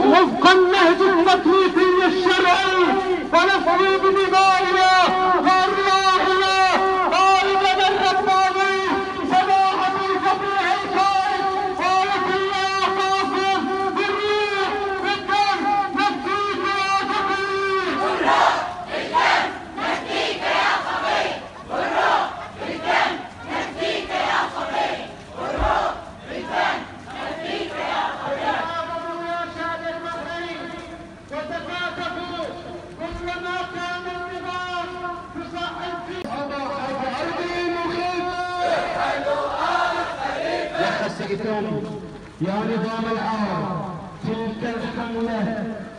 وفقا لهج التطوير. شئتم يا نظام العرب تلك الحملة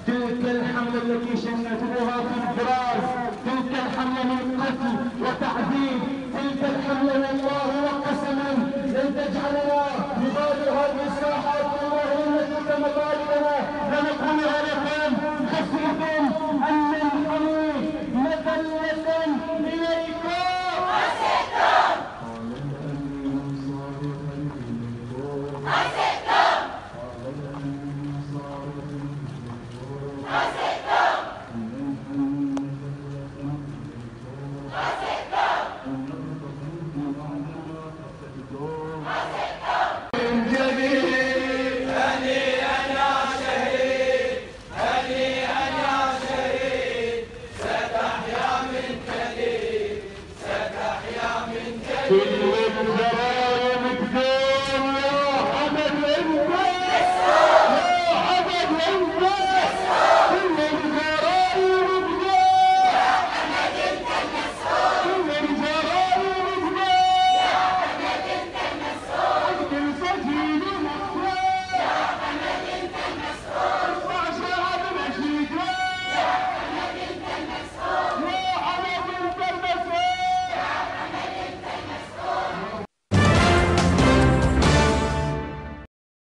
تلك الحملة التي شنتموها في البراز تلك الحملة من قتل وتعذيب. Good.